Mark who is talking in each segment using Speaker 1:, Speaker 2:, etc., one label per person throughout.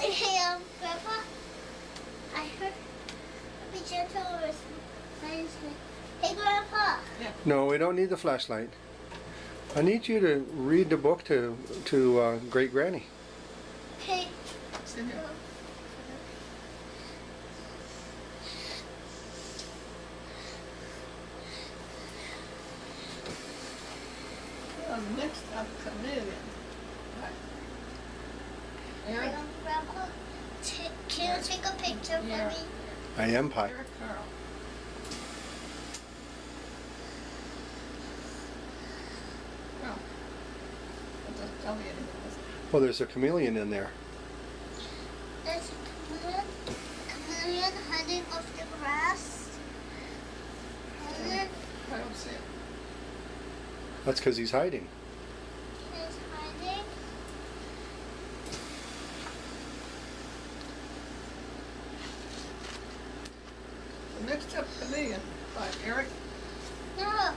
Speaker 1: Hey, um, Grandpa, I heard be gentle with my Hey, Grandpa. Yeah.
Speaker 2: No, we don't need the flashlight. I need you to read the book to to uh, Great Granny.
Speaker 1: Okay.
Speaker 3: Sit here. Uh, next up, chameleon. Right. Eric,
Speaker 1: Grandpa, ta- can you take a picture
Speaker 3: Yeah.
Speaker 1: for me?
Speaker 2: I am Pi.
Speaker 3: Eric Carle. Well, that doesn't tell me anything. does it?
Speaker 2: Well, there's a chameleon in there.
Speaker 1: There's a chameleon, a chameleon hiding off the grass. And then
Speaker 3: I don't see it.
Speaker 2: That's because he's hiding.
Speaker 1: he's hiding.
Speaker 3: The next up, chameleon Eric.
Speaker 1: No,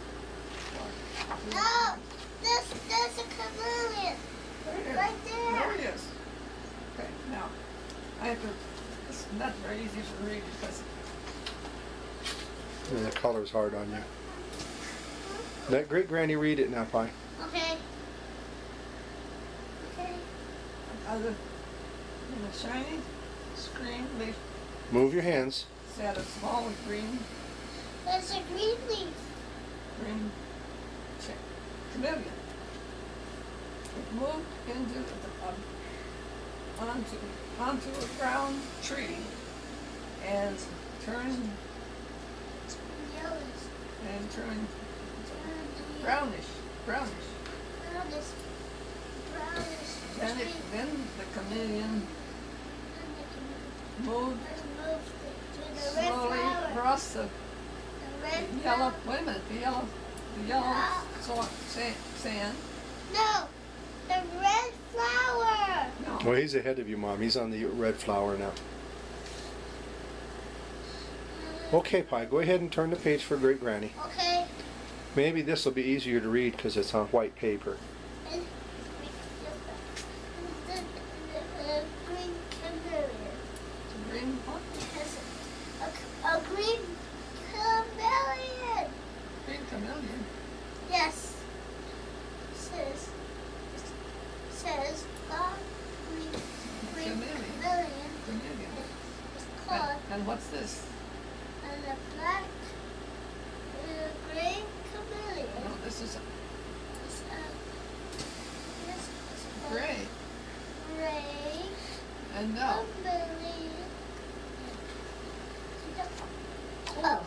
Speaker 1: no, there's, there's a chameleon.
Speaker 3: There.
Speaker 1: Right there.
Speaker 3: There it is. Okay, now, I have to, it's not very easy to read because
Speaker 2: And the color's hard on you. Mm-hmm. Let Great Granny read it now, Pi.
Speaker 1: Okay. Okay.
Speaker 3: other, in the shiny screen leaf
Speaker 2: Move your hands.
Speaker 3: sat a small green,
Speaker 1: There's a green leaf.
Speaker 3: green cha- chameleon. It moved into the, um, onto, onto a brown tree and turned,
Speaker 1: Yellow.
Speaker 3: and turned brownish, brownish.
Speaker 1: Brownish. Brownish.
Speaker 3: Then it, then the chameleon moved
Speaker 1: moved to the red
Speaker 3: slowly across The
Speaker 1: red
Speaker 3: yellow,
Speaker 1: flower.
Speaker 3: wait a minute, the yellow, the yellow so- sa- sand.
Speaker 1: No, the red flower.
Speaker 3: No,
Speaker 2: Well, he's ahead of you, Mom. He's on the red flower now. Okay, Pi, go ahead and turn the page for Great Granny.
Speaker 1: Okay.
Speaker 2: Maybe this will be easier to read because it's on white paper.
Speaker 1: And the, the, the green chameleon
Speaker 3: the green one,
Speaker 1: has a, a green chameleon.
Speaker 3: green chameleon.
Speaker 1: Yes. Says says God green green
Speaker 3: Chameleon.
Speaker 1: chameleon
Speaker 3: Chameleon.
Speaker 1: is
Speaker 3: And, what's this?
Speaker 1: and the black uh, green chameleon
Speaker 3: No, this
Speaker 1: is a this is called
Speaker 3: gray.
Speaker 1: gray
Speaker 3: And now,
Speaker 1: chameleon.
Speaker 3: oh,